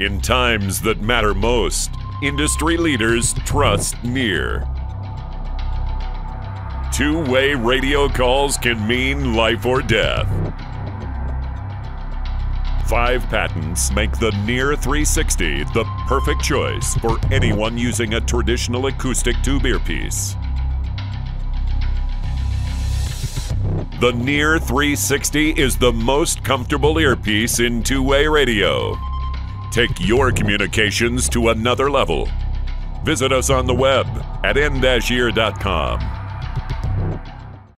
In times that matter most, industry leaders trust N-ear. Two way radio calls can mean life or death. Five patents make the N-ear 360 the perfect choice for anyone using a traditional acoustic tube earpiece. The N-ear 360 is the most comfortable earpiece in two way radio. Take your communications to another level. Visit us on the web at n-ear.com.